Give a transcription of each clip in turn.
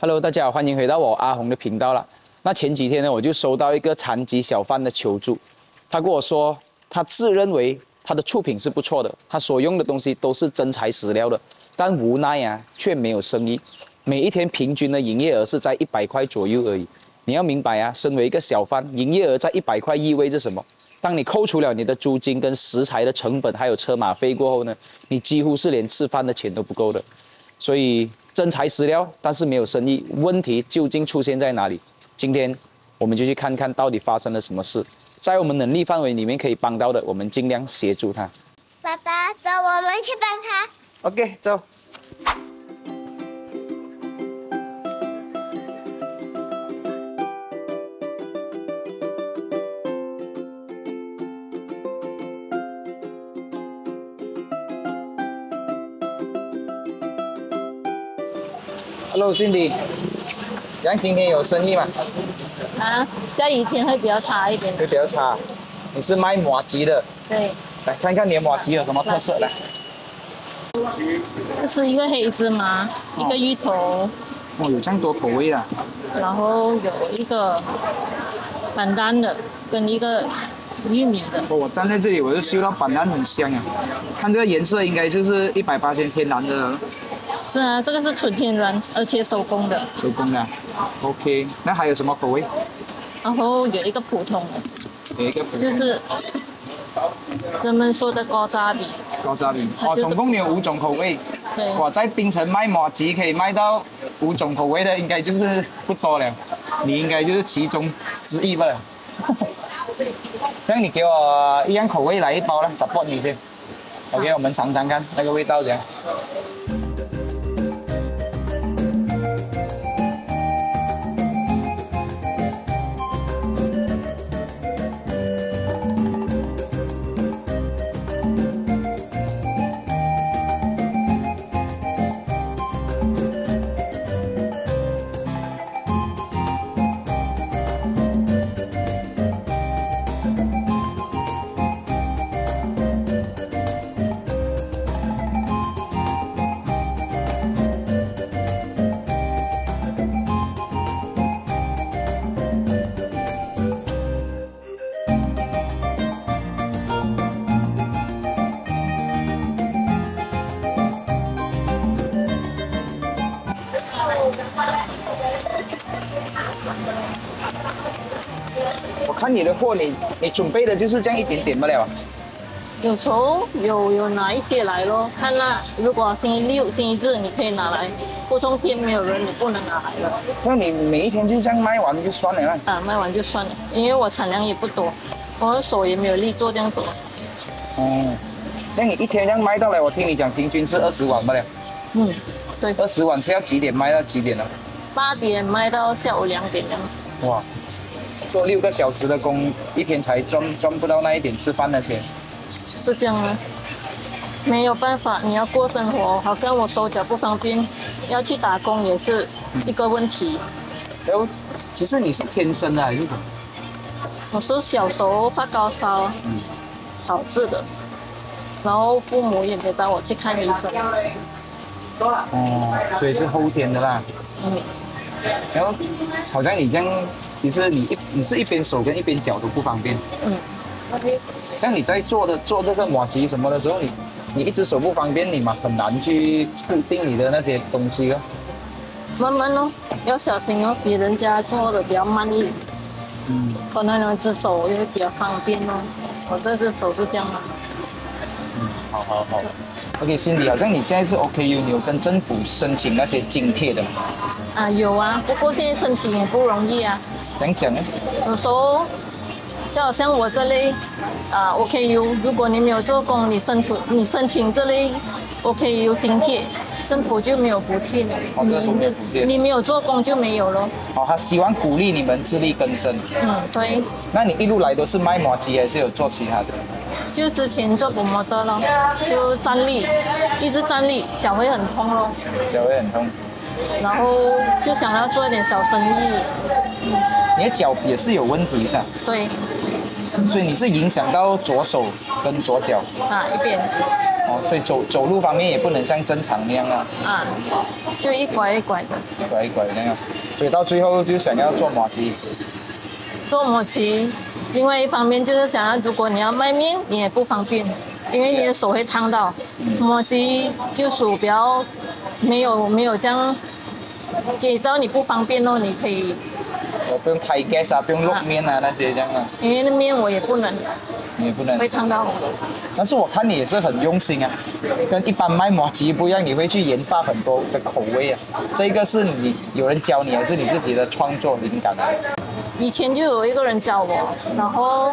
Hello，大家好，欢迎回到我阿红的频道了。那前几天呢，我就收到一个残疾小贩的求助，他跟我说，他自认为他的出品是不错的，他所用的东西都是真材实料的，但无奈啊，却没有生意。每一天平均的营业额是在一百块左右而已。你要明白啊，身为一个小贩，营业额在一百块意味着什么？当你扣除了你的租金跟食材的成本，还有车马费过后呢，你几乎是连吃饭的钱都不够的。所以。真材实料，但是没有生意，问题究竟出现在哪里？今天我们就去看看到底发生了什么事，在我们能力范围里面可以帮到的，我们尽量协助他。爸爸，走，我们去帮他。OK，走。Hello，Cindy，像今天有生意吗？啊，下雨天会比较差一点。会比较差。你是卖马吉的？对。来看看你的马吉有什么特色来。这是一个黑芝麻，一个芋头。哦，有这样多口味啊。然后有一个板丹的，跟一个玉米的。哦，我站在这里我就嗅到板丹很香啊。看这个颜色，应该就是一百八千天然的。是啊，这个是纯天然，而且手工的。手工的，OK。那还有什么口味？然后有一个普通的，有一个普通就是人们说的高渣饼。高渣饼，哦，总共有五种口味。对。哇，在槟城卖马吉可以卖到五种口味的，应该就是不多了。你应该就是其中之一吧？这样你给我一样口味来一包了，support 你先。OK，我们尝尝看那个味道怎样。看你的货，你你准备的就是这样一点点不了。有时候有有拿一些来咯，看那如果星期六、星期日你可以拿来，普通天没有人你不能拿来了。这样你每一天就这样卖完就算了。啊，卖完就算了，因为我产量也不多，我的手也没有力做这样多。哦，那你一天这样卖到来，我听你讲平均是二十碗不了。嗯，对。二十碗是要几点卖到几点呢？八点卖到下午两点的。哇，做六个小时的工，一天才赚赚不到那一点吃饭的钱。是这样啊，没有办法，你要过生活。好像我手脚不方便，要去打工也是一个问题。然后，其实你是天生的还是什么？我是小时候发高烧，嗯，导致的。然后父母也没带我去看医生。哦，所以是后天的啦。嗯。然后，好像你这样，其实你一你是一边手跟一边脚都不方便。嗯。OK。像你在做的做这个马吉什么的时候，你你一只手不方便，你嘛很难去固定你的那些东西哦。慢慢哦，要小心哦，比人家做的比较慢一点。嗯。可能两只手也会比较方便哦。我这只手是这样的。嗯，好好好。OK，辛迪，好像你现在是 OK，有你有跟政府申请那些津贴的吗？啊，有啊，不过现在申请也不容易啊。怎样讲呢？有时候就好像我这类啊 OKU，如果你没有做工，你申请你申请这类 OKU 津贴，政府就没有补贴你。哦，政府没有补贴。你没有做工就没有了。哦，他希望鼓励你们自力更生。嗯，对。那你一路来都是卖麻鸡，还是有做其他的？就之前做不模特咯，就站立，一直站立，脚会很痛咯。脚会很痛。然后就想要做一点小生意。你的脚也是有问题是吧？对。所以你是影响到左手跟左脚。啊，一边。哦，所以走走路方面也不能像正常那样啊，啊，就一拐一拐的。一拐一拐那样。所以到最后就想要做马吉，做摩吉，另外一方面就是想要，如果你要卖面，你也不方便，因为你的手会烫到。摩吉就鼠标没有没有这样，给到你不方便哦，你可以，我不用开 gas 啊，不用露面啊那些这样啊，因为那面我也不能，你也不能会。烫到我。但是我看你也是很用心啊，跟一般卖马吉不一样，你会去研发很多的口味啊。这个是你有人教你，还是你自己的创作灵感啊？以前就有一个人教我，然后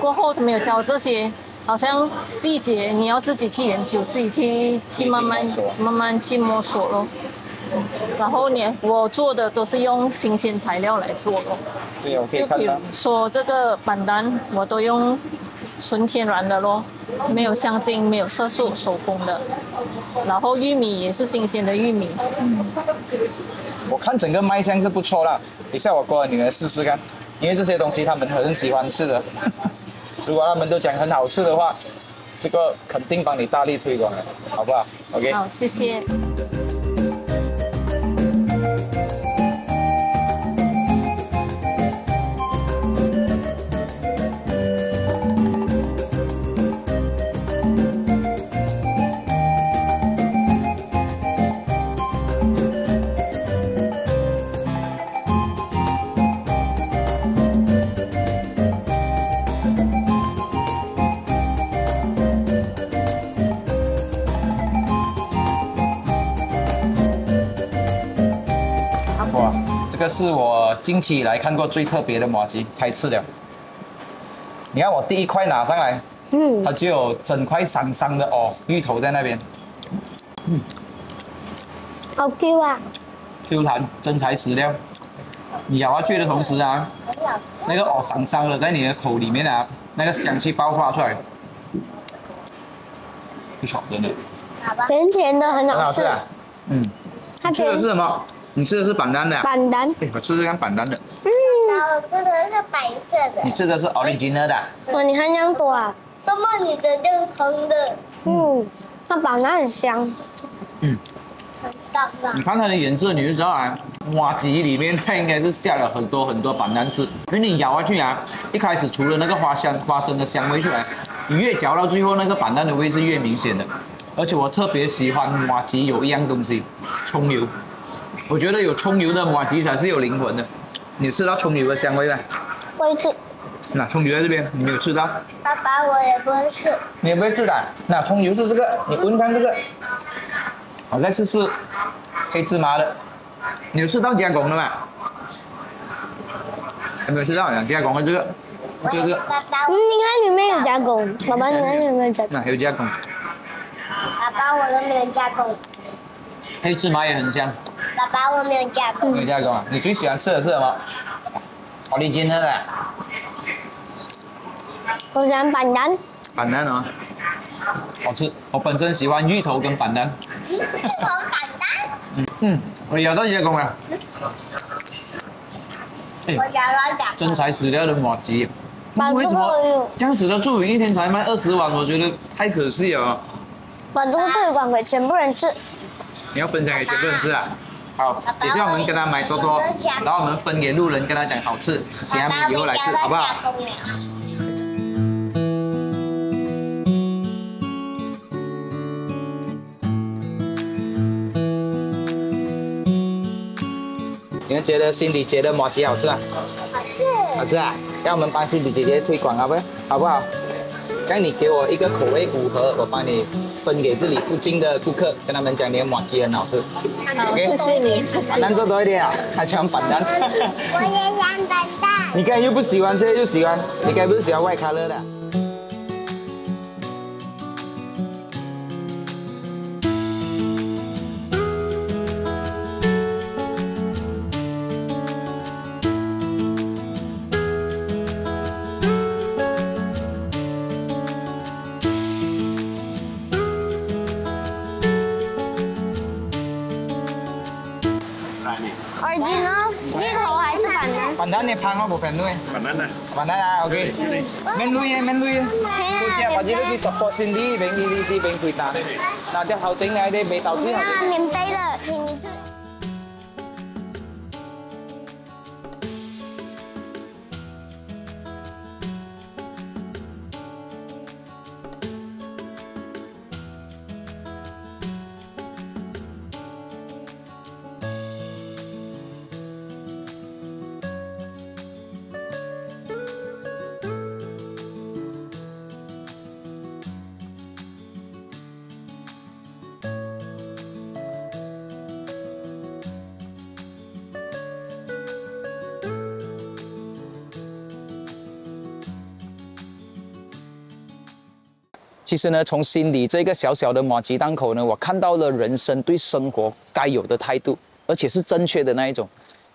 过后他没有教这些，好像细节你要自己去研究，自己去去慢慢自己摸索慢慢去摸索咯。然后呢，我做的都是用新鲜材料来做的，对，我可以就比如看到。说这个板单，我都用纯天然的咯，没有香精，没有色素，手工的。然后玉米也是新鲜的玉米，嗯我看整个卖相是不错啦，等下我跟我女儿试试看，因为这些东西他们很喜欢吃的。如果他们都讲很好吃的话，这个肯定帮你大力推广的，好不好？OK。好，谢谢。个是我近期以来看过最特别的马吉，开吃了。你看我第一块拿上来，嗯，它就有整块 san 伤的哦，芋头在那边嗯好 Q 啊，，Q 弹，真材实料。你咬下去的同时啊，那个哦 san 伤的在你的口里面啊，那个香气爆发出来，不错，真的甜甜的，很好吃很好吃。啊。嗯，它吃的是什么？你吃的是板丹的、啊？板单，对，我吃吃看板丹的。嗯，然后这个是白色的，你吃的是 original 的啊、哇，你看这样多啊，那么你的就是红的，嗯，它板单很香，嗯，很棒棒你。看它的颜色，你就知道啊，瓦吉里面它应该是下了很多很多板丹汁，因为你咬下去啊，一开始除了那个花香花生的香味出来，你越嚼到最后，那个板丹的味是越明显的。而且我特别喜欢瓦吉有一样东西，葱油，我觉得有葱油的麻吉才是有灵魂的。你吃到葱油的香味没？我吃，那葱油在这边，你没有吃到？爸爸，我也不会吃，你也不会吃的啊。那葱油是这个，你闻看这个。我，再试试黑芝麻的。你有吃到加工的吗？有没有吃到呀？加工的这个，就这个，爸爸嗯，，你看里面有加工，爸爸你看有没有加工？那有加工。爸爸我都没有加工，黑芝麻也很香，爸爸我没有加工，没有加工啊。你最喜欢吃的是什么？original 的我喜欢板单，板丹哦，好吃。我本身喜欢芋头跟板丹。你是红板蛋，嗯嗯，我咬到加工了。哎我咬到加真，材实料的马为什么个有这样子的作品一天才卖二十碗？我觉得太可惜了。把这个推广给全部人吃。你要分享给全部人吃啊！好，等一下我们跟他买多多，然后我们分给路人，跟他讲好吃，给他们以后来吃，好不好？你们觉得辛迪觉得麻吉好吃啊？好吃，好吃啊！让我们帮辛迪姐姐推广好不好？好不好？这样你给我一个口味五盒，我帮你分给这里附近的顾客，跟他们讲你的马鸡很好吃。好，谢谢你，谢谢板。蛋做多一点啊，他喜欢板蛋。我也想板蛋。你刚才又不喜欢，现在又喜欢，你该不是喜欢外卡乐的？ને ફાંગો ભોપેન નું banana banana okay men lui men lui cô chia bà đi đi support xin đi bên đi đi bên quỳ tạm nào theo hậu chính ngay đây bên tàu chứ hả niềm tây là thì mình 其实呢，从心里这个小小的马吉档口呢，我看到了人生对生活该有的态度，而且是正确的那一种。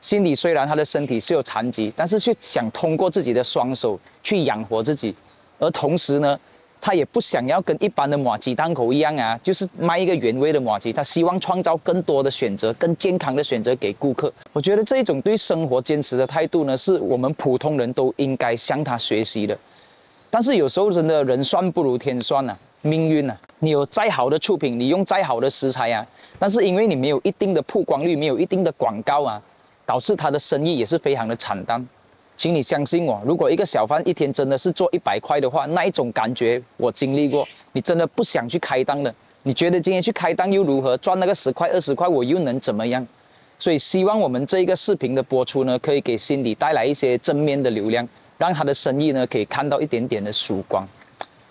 心里虽然他的身体是有残疾，但是却想通过自己的双手去养活自己，而同时呢，他也不想要跟一般的马吉档口一样啊，就是卖一个原味的马吉，他希望创造更多的选择、更健康的选择给顾客。我觉得这种对生活坚持的态度呢，是我们普通人都应该向他学习的。但是有时候真的人算不如天算呐、命运呐、你有再好的出品，你用再好的食材啊，但是因为你没有一定的曝光率，没有一定的广告啊，导致他的生意也是非常的惨淡。请你相信我，如果一个小贩一天真的是做一百块的话，那一种感觉我经历过，你真的不想去开档的。你觉得今天去开档又如何？赚那个十块二十块，我又能怎么样？所以希望我们这一个视频的播出呢，可以给心里带来一些正面的流量，让他的生意呢可以看到一点点的曙光。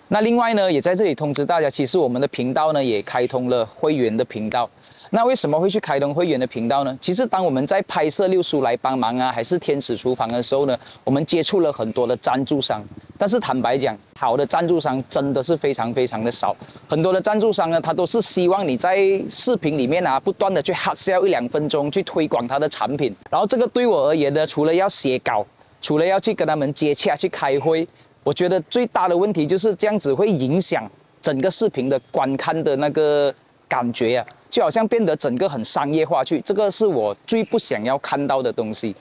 那另外呢，也在这里通知大家，其实我们的频道呢也开通了会员的频道。那为什么会去开通会员的频道呢？其实当我们在拍摄六叔来帮忙啊，还是天使厨房的时候呢，我们接触了很多的赞助商。但是坦白讲，好的赞助商真的是非常非常的少。很多的赞助商呢，他都是希望你在视频里面啊，不断的去 hard sell 一两分钟，去推广他的产品。然后这个对我而言呢，除了要写稿，除了要去跟他们接洽、去开会，我觉得最大的问题就是这样子会影响整个视频的观看的那个感觉啊，就好像变得整个很商业化去，这个是我最不想要看到的东西。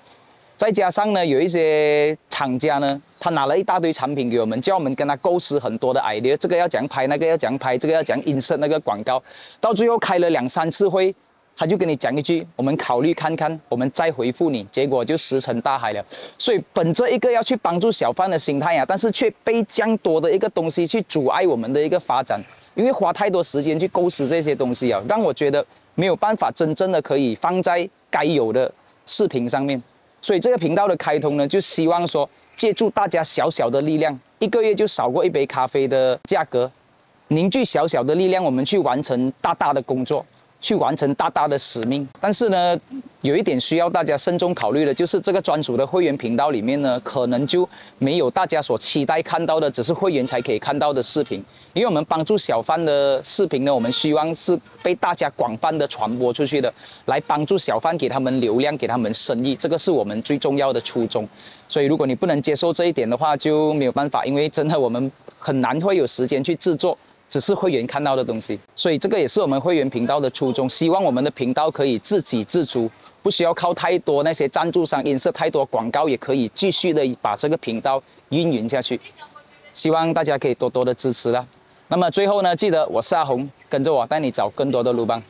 再加上呢，有一些厂家呢，他拿了一大堆产品给我们，叫我们跟他构思很多的 idea，这个要怎样拍，那个要怎样拍，这个要怎样 insert 那个广告，到最后开了两三次会，他就跟你讲一句，我们考虑看看，我们再回复你，结果就石沉大海了。所以本着一个要去帮助小贩的心态啊，但是却被这样多的一个东西去阻碍我们的一个发展，因为花太多时间去构思这些东西啊，让我觉得没有办法真正的可以放在该有的视频上面。所以这个频道的开通呢，就希望说借助大家小小的力量，一个月就少过一杯咖啡的价格，凝聚小小的力量，我们去完成大大的工作，去完成大大的使命。但是呢，有一点需要大家慎重考虑的，就是这个专属的会员频道里面呢，可能就没有大家所期待看到的，只是会员才可以看到的视频。因为我们帮助小贩的视频呢，我们希望是被大家广泛的传播出去的，来帮助小贩给他们流量，给他们生意，这个是我们最重要的初衷。所以如果你不能接受这一点的话，就没有办法，因为真的我们很难会有时间去制作。只是会员看到的东西，所以这个也是我们会员频道的初衷，希望我们的频道可以自给自足，不需要靠太多那些赞助商音色太多广告，也可以继续的把这个频道运营下去。希望大家可以多多的支持啦。那么最后呢，记得我是阿红，跟着我带你找更多的鲁邦。